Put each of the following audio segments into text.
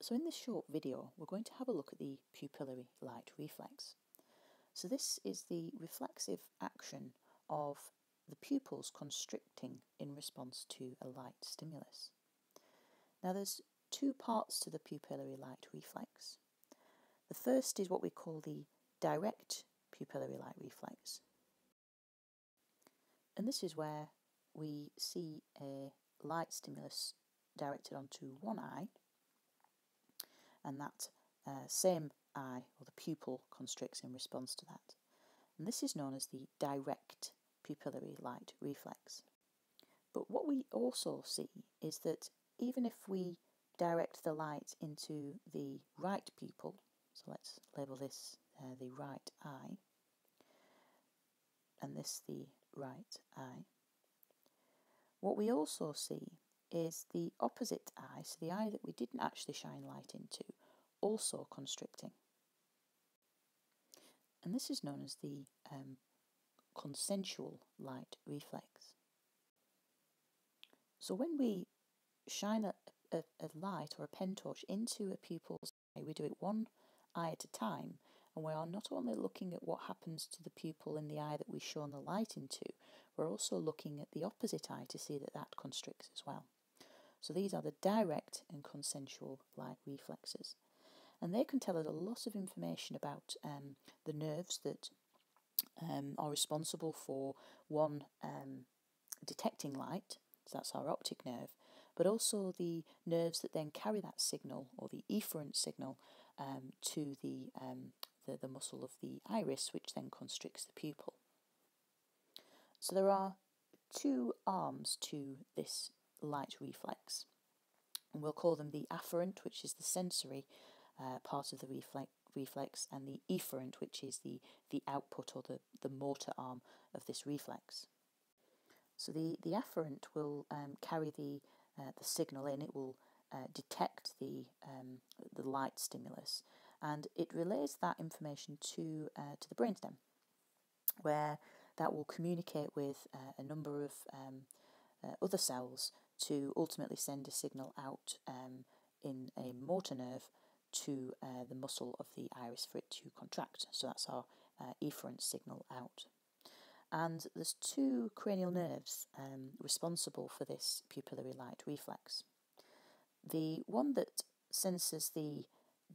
So in this short video, we're going to have a look at the pupillary light reflex. So this is the reflexive action of the pupils constricting in response to a light stimulus. Now there's two parts to the pupillary light reflex. The first is what we call the direct pupillary light reflex. And this is where we see a light stimulus directed onto one eye and that uh, same eye or the pupil constricts in response to that. And this is known as the direct pupillary light reflex. But what we also see is that even if we direct the light into the right pupil, so let's label this uh, the right eye, and this the right eye, what we also see is the opposite eye, so the eye that we didn't actually shine light into, also constricting. And this is known as the um, consensual light reflex. So when we shine a, a, a light or a pen torch into a pupil's eye, we do it one eye at a time, and we are not only looking at what happens to the pupil in the eye that we shone the light into, we're also looking at the opposite eye to see that that constricts as well. So these are the direct and consensual light reflexes and they can tell us a lot of information about um, the nerves that um, are responsible for one um, detecting light, so that's our optic nerve, but also the nerves that then carry that signal or the efferent signal um, to the, um, the, the muscle of the iris, which then constricts the pupil. So there are two arms to this light reflex, and we'll call them the afferent, which is the sensory uh, part of the reflex, reflex and the efferent, which is the, the output or the, the motor arm of this reflex. So the, the afferent will um, carry the, uh, the signal in, it will uh, detect the, um, the light stimulus, and it relays that information to, uh, to the brainstem, where that will communicate with uh, a number of um, uh, other cells to ultimately send a signal out um, in a motor nerve to uh, the muscle of the iris for it to contract. So that's our uh, efferent signal out. And there's two cranial nerves um, responsible for this pupillary light reflex. The one that senses the,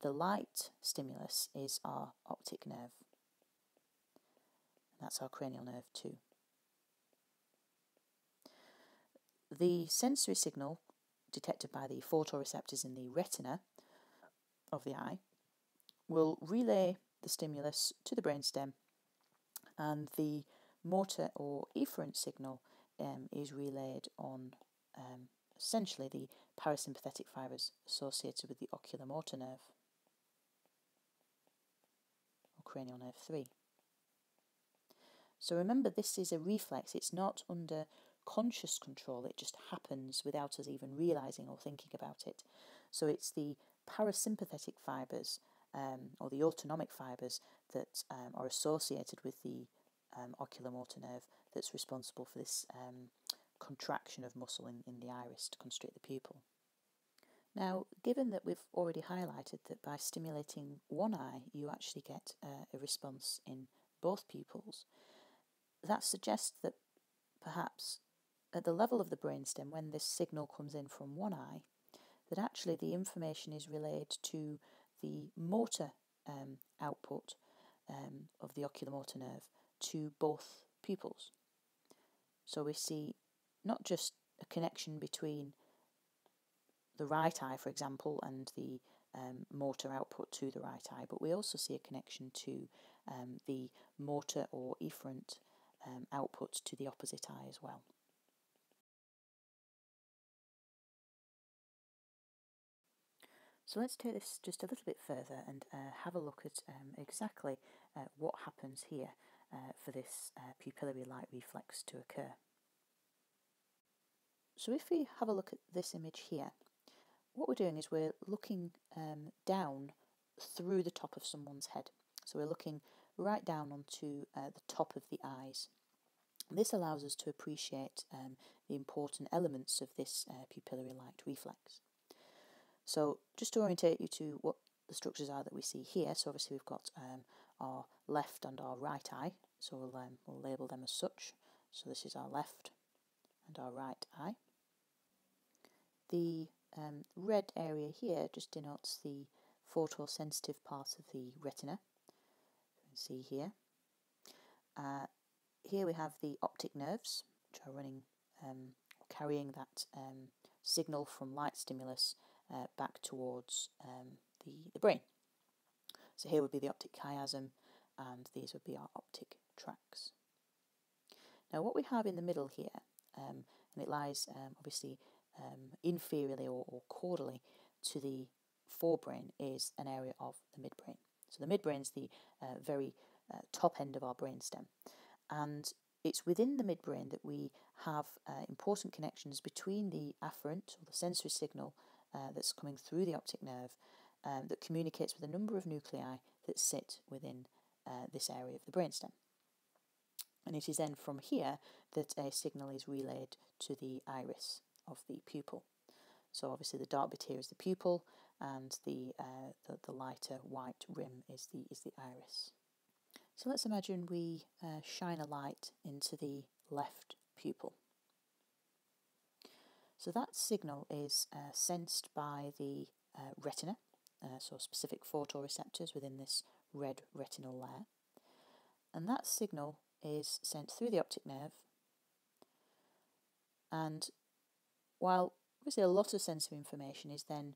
the light stimulus is our optic nerve. That's our cranial nerve 2. The sensory signal detected by the photoreceptors in the retina of the eye will relay the stimulus to the brainstem and the motor or efferent signal um, is relayed on um, essentially the parasympathetic fibres associated with the oculomotor nerve or cranial nerve 3. So remember this is a reflex, it's not under conscious control, it just happens without us even realising or thinking about it. So it's the parasympathetic fibres um, or the autonomic fibres that um, are associated with the um, oculomotor nerve that's responsible for this um, contraction of muscle in, in the iris to constrict the pupil. Now, given that we've already highlighted that by stimulating one eye you actually get uh, a response in both pupils, that suggests that perhaps at the level of the brainstem, when this signal comes in from one eye, that actually the information is relayed to the motor um, output um, of the oculomotor nerve to both pupils. So we see not just a connection between the right eye, for example, and the um, motor output to the right eye, but we also see a connection to um, the motor or efferent um, output to the opposite eye as well. So let's take this just a little bit further and uh, have a look at um, exactly uh, what happens here uh, for this uh, pupillary light reflex to occur. So if we have a look at this image here, what we're doing is we're looking um, down through the top of someone's head. So we're looking right down onto uh, the top of the eyes. This allows us to appreciate um, the important elements of this uh, pupillary light reflex. So just to orientate you to what the structures are that we see here, so obviously we've got um, our left and our right eye, so we'll, um, we'll label them as such. So this is our left and our right eye. The um, red area here just denotes the photosensitive part of the retina. You can see here. Uh, here we have the optic nerves, which are running, um, carrying that um, signal from light stimulus uh, back towards um, the, the brain. So here would be the optic chiasm, and these would be our optic tracts. Now what we have in the middle here, um, and it lies um, obviously um, inferiorly or, or caudally to the forebrain, is an area of the midbrain. So the midbrain is the uh, very uh, top end of our brainstem, and it's within the midbrain that we have uh, important connections between the afferent or the sensory signal uh, that's coming through the optic nerve um, that communicates with a number of nuclei that sit within uh, this area of the brainstem. And it is then from here that a signal is relayed to the iris of the pupil. So obviously the dark bit here is the pupil, and the, uh, the, the lighter white rim is the is the iris. So let's imagine we uh, shine a light into the left pupil. So that signal is uh, sensed by the uh, retina, uh, so specific photoreceptors within this red retinal layer. And that signal is sent through the optic nerve. And while obviously a lot of sensory information is then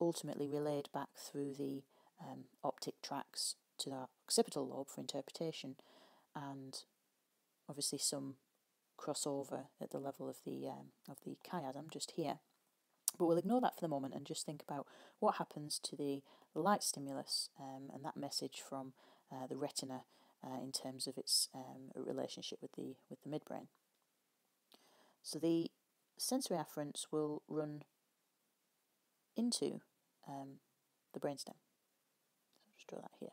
ultimately relayed back through the um, optic tracts to the occipital lobe for interpretation, and obviously some crossover at the level of the um, of the chiasm just here. But we'll ignore that for the moment and just think about what happens to the light stimulus um, and that message from uh, the retina uh, in terms of its um, relationship with the with the midbrain. So the sensory afferents will run into um, the brainstem. So I'll just draw that here.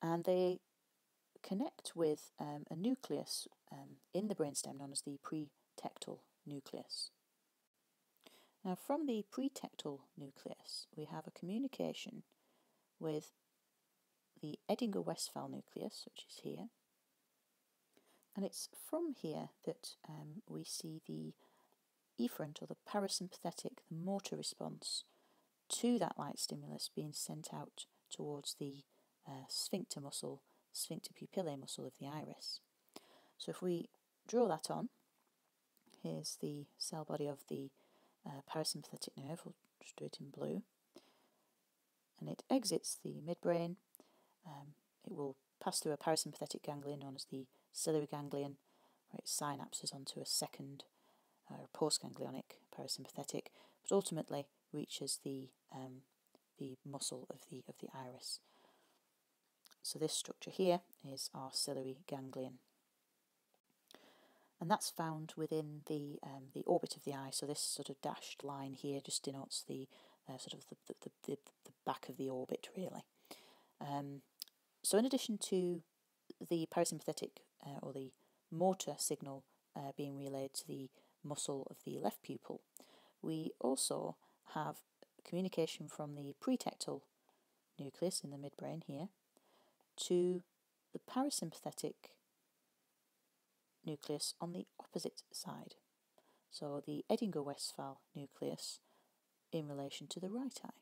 And they connect with um, a nucleus um, in the brainstem known as the pretectal nucleus. Now, from the pretectal nucleus, we have a communication with the Edinger-Westphal nucleus, which is here, and it's from here that um, we see the efferent or the parasympathetic, the motor response to that light stimulus being sent out towards the uh, sphincter muscle, sphincter pupillae muscle of the iris. So if we draw that on, here's the cell body of the uh, parasympathetic nerve, we'll just do it in blue, and it exits the midbrain. Um, it will pass through a parasympathetic ganglion known as the ciliary ganglion, where it synapses onto a second uh, postganglionic parasympathetic, but ultimately reaches the um, the muscle of the of the iris. So this structure here is our ciliary ganglion. And that's found within the um, the orbit of the eye. So this sort of dashed line here just denotes the uh, sort of the, the, the, the, back of the orbit, really. Um, so in addition to the parasympathetic uh, or the motor signal uh, being relayed to the muscle of the left pupil, we also have communication from the pretectal nucleus in the midbrain here to the parasympathetic nucleus on the opposite side. So the Edinger-Westphal nucleus in relation to the right eye.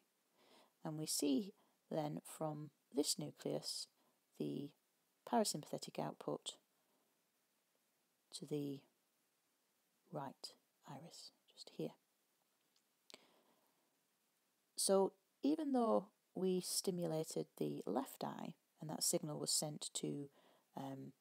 And we see then from this nucleus the parasympathetic output to the right iris, just here. So even though we stimulated the left eye and that signal was sent to um,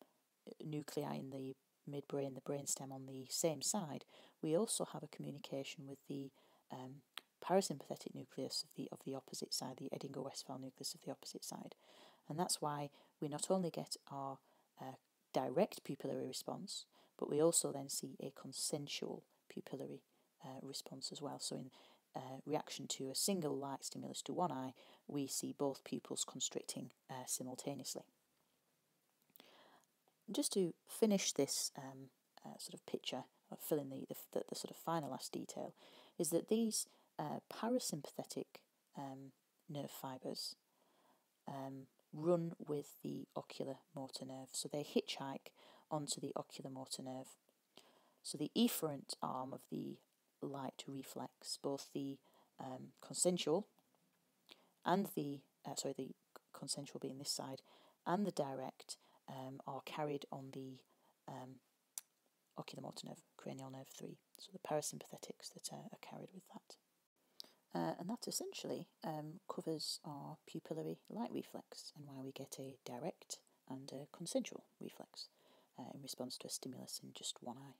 nuclei in the midbrain, the brainstem on the same side, we also have a communication with the um, parasympathetic nucleus of the of the opposite side, the Edinger-Westphal nucleus of the opposite side, and that's why we not only get our uh, direct pupillary response, but we also then see a consensual pupillary uh, response as well. So in uh, reaction to a single light stimulus to one eye, we see both pupils constricting uh, simultaneously. Just to finish this um, uh, sort of picture, of fill in the, the, the, sort of final last detail, is that these uh, parasympathetic um, nerve fibres um, run with the ocular motor nerve. So they hitchhike onto the ocular motor nerve. So the efferent arm of the light reflex, both the um, consensual and the, uh, sorry, the consensual being this side, and the direct um, are carried on the um, ocular motor nerve, cranial nerve 3. So the parasympathetics that are, are carried with that. Uh, and that essentially um, covers our pupillary light reflex and why we get a direct and a consensual reflex uh, in response to a stimulus in just one eye.